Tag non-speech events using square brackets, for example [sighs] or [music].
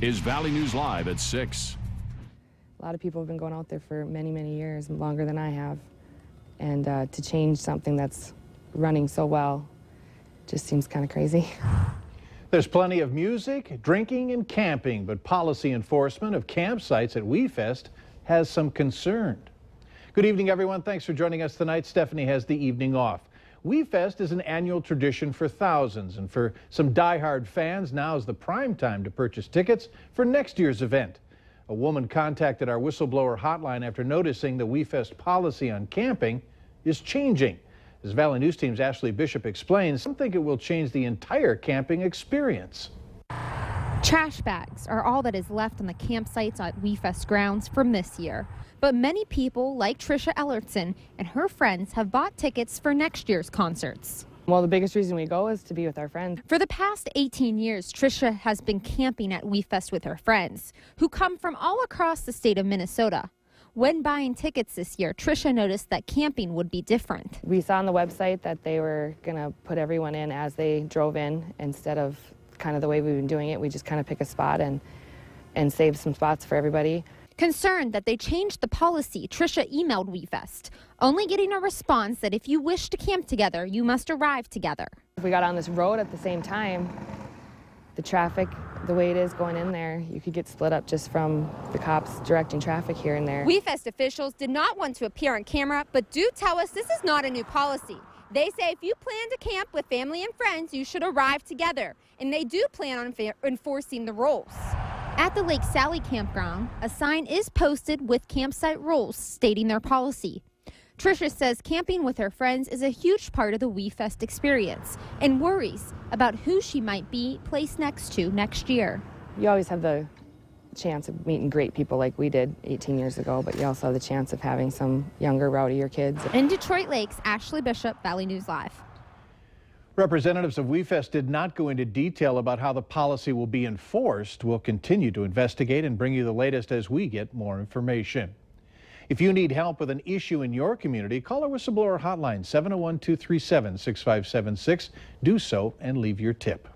is Valley News Live at 6. A lot of people have been going out there for many, many years, longer than I have. And uh, to change something that's running so well just seems kind of crazy. [sighs] There's plenty of music, drinking, and camping, but policy enforcement of campsites at WeFest has some concern. Good evening, everyone. Thanks for joining us tonight. Stephanie has the evening off. WeFest is an annual tradition for thousands, and for some die-hard fans, now is the prime time to purchase tickets for next year's event. A woman contacted our whistleblower hotline after noticing the WeFest policy on camping is changing. As Valley News Team's Ashley Bishop explains, some think it will change the entire camping experience. Trash bags are all that is left on the campsites at WeFest grounds from this year. But many people, like Trisha Ellertson and her friends, have bought tickets for next year's concerts. Well, the biggest reason we go is to be with our friends. For the past 18 years, Trisha has been camping at WeFest with her friends, who come from all across the state of Minnesota. When buying tickets this year, Trisha noticed that camping would be different. We saw on the website that they were going to put everyone in as they drove in instead of kind of the way we've been doing it. We just kind of pick a spot and, and save some spots for everybody. Concerned that they changed the policy, Trisha emailed WeFest, only getting a response that if you wish to camp together, you must arrive together. If we got on this road at the same time, the traffic, the way it is going in there, you could get split up just from the cops directing traffic here and there. WeFest officials did not want to appear on camera, but do tell us this is not a new policy. They say if you plan to camp with family and friends, you should arrive together, and they do plan on enforcing the rules. At the Lake Sallie campground, a sign is posted with campsite rules stating their policy. Trisha says camping with her friends is a huge part of the WeFest experience and worries about who she might be placed next to next year. You always have the chance of meeting great people like we did 18 years ago, but you also have the chance of having some younger, rowdier kids. In Detroit Lakes, Ashley Bishop, Valley News Live. Representatives of WeFest did not go into detail about how the policy will be enforced. We'll continue to investigate and bring you the latest as we get more information. If you need help with an issue in your community, call our whistleblower hotline 701 237 6576. Do so and leave your tip.